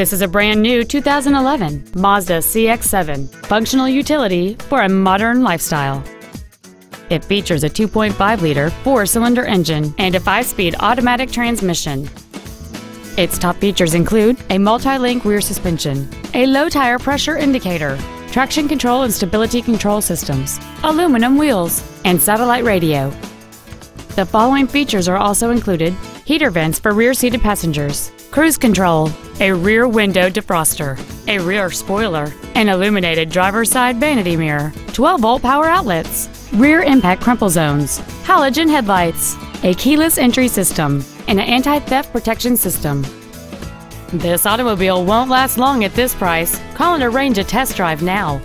This is a brand new 2011 Mazda CX-7, functional utility for a modern lifestyle. It features a 2.5-liter four-cylinder engine and a five-speed automatic transmission. Its top features include a multi-link rear suspension, a low tire pressure indicator, traction control and stability control systems, aluminum wheels, and satellite radio. The following features are also included heater vents for rear-seated passengers, cruise control, a rear window defroster, a rear spoiler, an illuminated driver's side vanity mirror, 12 volt power outlets, rear impact crumple zones, halogen headlights, a keyless entry system, and an anti-theft protection system. This automobile won't last long at this price. Call and arrange a test drive now.